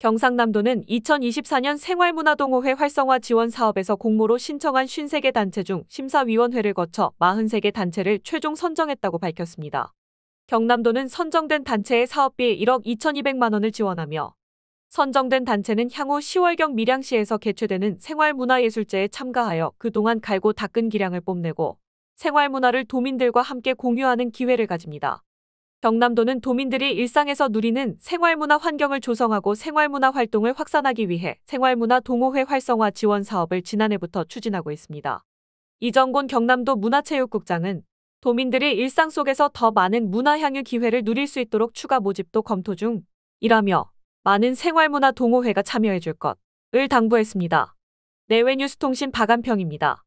경상남도는 2024년 생활문화동호회 활성화 지원 사업에서 공모로 신청한 53개 단체 중 심사위원회를 거쳐 43개 단체를 최종 선정했다고 밝혔습니다. 경남도는 선정된 단체의 사업비 1억 2,200만 원을 지원하며 선정된 단체는 향후 10월경 밀양시에서 개최되는 생활문화예술제에 참가하여 그동안 갈고 닦은 기량을 뽐내고 생활문화를 도민들과 함께 공유하는 기회를 가집니다. 경남도는 도민들이 일상에서 누리는 생활문화 환경을 조성하고 생활문화 활동을 확산하기 위해 생활문화 동호회 활성화 지원 사업을 지난해부터 추진하고 있습니다. 이정곤 경남도 문화체육국장은 도민들이 일상 속에서 더 많은 문화 향유 기회를 누릴 수 있도록 추가 모집도 검토 중이라며 많은 생활문화 동호회가 참여해 줄 것을 당부했습니다. 내외뉴스통신 박안평입니다.